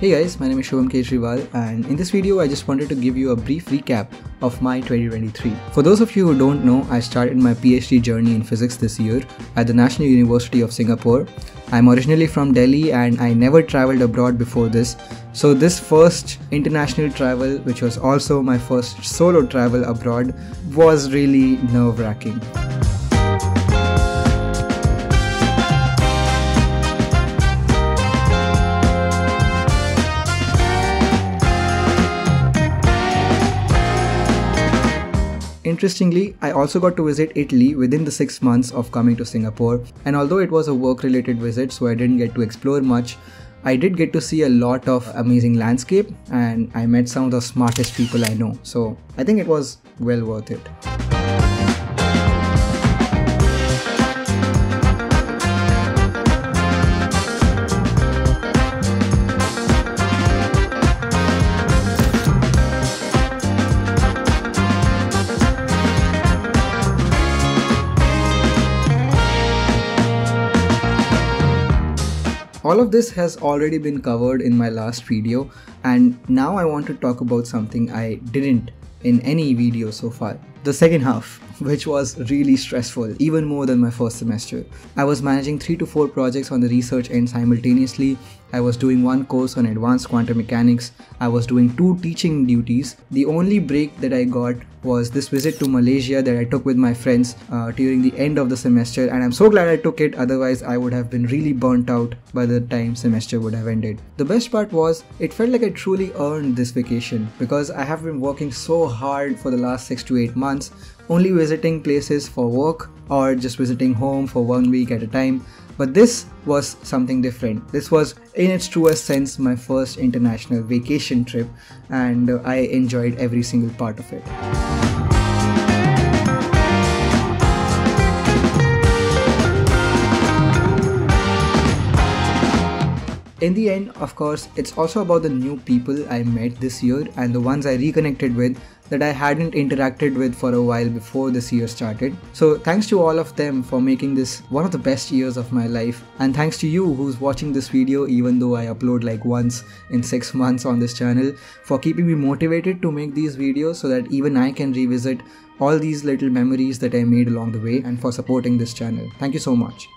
Hey guys, my name is Shubham Kejriwal and in this video I just wanted to give you a brief recap of my 2023. For those of you who don't know, I started my PhD journey in physics this year at the National University of Singapore. I'm originally from Delhi and I never traveled abroad before this. So this first international travel, which was also my first solo travel abroad, was really nerve-wracking. Interestingly, I also got to visit Italy within the six months of coming to Singapore, and although it was a work related visit, so I didn't get to explore much, I did get to see a lot of amazing landscape and I met some of the smartest people I know, so I think it was well worth it. All of this has already been covered in my last video and now I want to talk about something I didn't in any video so far. The second half, which was really stressful, even more than my first semester. I was managing 3 to 4 projects on the research end simultaneously. I was doing one course on advanced quantum mechanics. I was doing two teaching duties. The only break that I got was this visit to Malaysia that I took with my friends uh, during the end of the semester and I'm so glad I took it otherwise I would have been really burnt out by the time semester would have ended. The best part was it felt like I truly earned this vacation because I have been working so hard for the last 6 to 8 months only visiting places for work or just visiting home for one week at a time but this was something different. This was, in its truest sense, my first international vacation trip, and uh, I enjoyed every single part of it. In the end, of course, it's also about the new people I met this year and the ones I reconnected with that I hadn't interacted with for a while before this year started. So, thanks to all of them for making this one of the best years of my life. And thanks to you who's watching this video, even though I upload like once in six months on this channel, for keeping me motivated to make these videos so that even I can revisit all these little memories that I made along the way and for supporting this channel. Thank you so much.